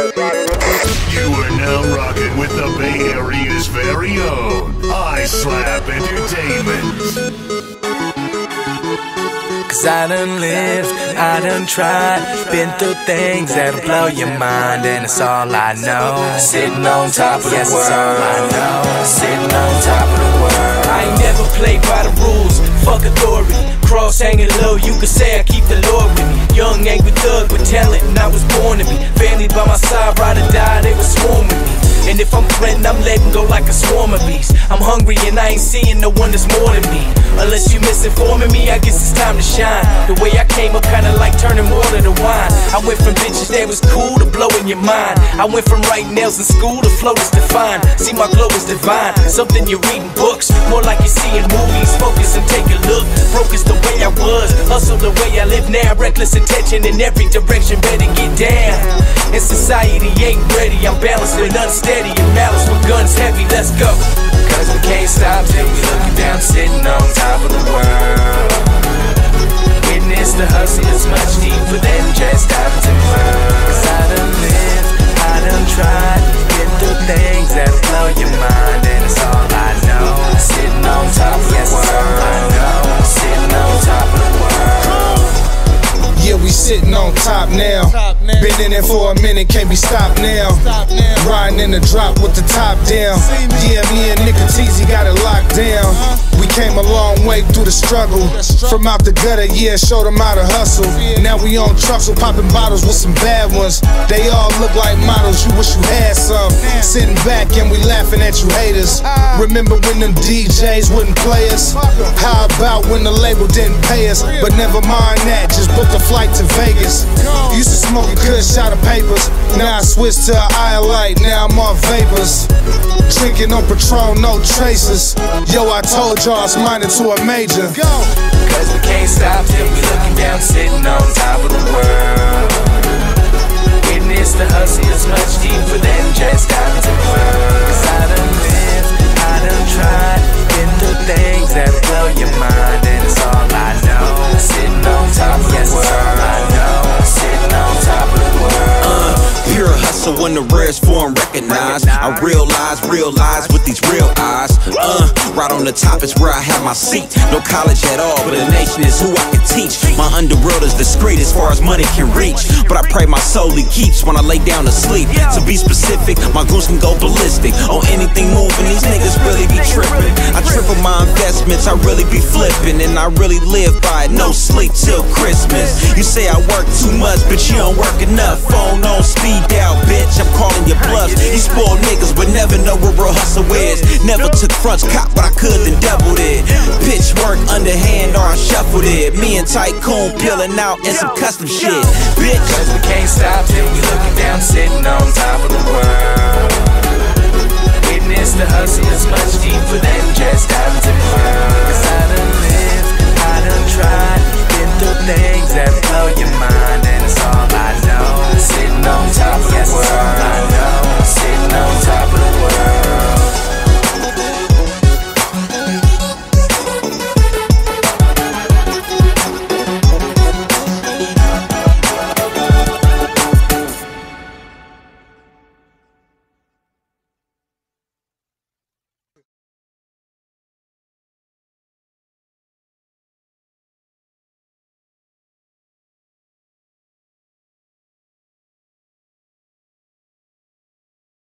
You are now rocking with the Bay Area's very own iSlap Entertainment. Cause I done lived, I done tried, been through things that'll blow your mind, and it's all I know. Sitting on top of the world, it's all I know. Sitting on top of the world. I ain't never played by the rules, fuck authority. Cross hanging low, you could say I keep the Lord with me. Young, angry thug with talent, and I was born to be. Family by my side, ride or die, they was swarming me. And if I'm threatened, I'm letting go like a swarm of bees. I'm hungry and I ain't seeing no one that's more than me. Unless you misinforming me, I guess it's time to shine. The way I came up, kinda like turning water to wine. I went from bitches that was cool to blowing your mind. I went from writing nails in school to flow is defined. See, my glow is divine. Something you're reading books, more like you're seeing movies. Focus and take a look. Broke is the way I was, hustle the way I live now. Reckless attention in every direction, better get down. And society ain't ready, I'm balanced and unsteady. And malice with guns heavy, let's go. Cause we can't stop till we looking down, sitting on top of the world. Witness the hustle is much deeper than just diamonds sitting on top now. Been in it for a minute, can't be stopped now. Riding in the drop with the top down. Yeah, me and Teezy got it locked down. Came a long way through the struggle. From out the gutter, yeah, showed them how to hustle. Now we on trucks, we popping bottles with some bad ones. They all look like models, you wish you had some. Sitting back and we laughing at you haters. Remember when them DJs wouldn't play us? How about when the label didn't pay us? But never mind that, just book a flight to Vegas. Used to smoke a good shot of papers. Now I switched to an light, now I'm on vapors. Drinking on Patron, no traces. Yo, I told y'all it's minor to a major. Go! Cause we can't stop till we looking down, sitting on top of the world. Hustle when the rarest form recognized. I realize, realize with these real eyes. Uh, right on the top is where I have my seat. No college at all, but the nation is who I can teach. My underworld is discreet as far as money can reach. But I pray my soul he keeps when I lay down to sleep. To be specific, my goose can go ballistic. On anything moving, these niggas really be tripping. I triple my investments, I really be flipping. And I really live by it, no sleep till Christmas. You say I work too much, but you don't work enough. Phone on speed dial, bitch, your bluffs. You spoil niggas, but never know where real hustle is. Never took fronts, cop what I could, then doubled it. Pitch work underhand or I shuffled it. Me and Tykoon peeling out in some custom shit. Bitch, Cause we can't stop till we looking down, sitting on top of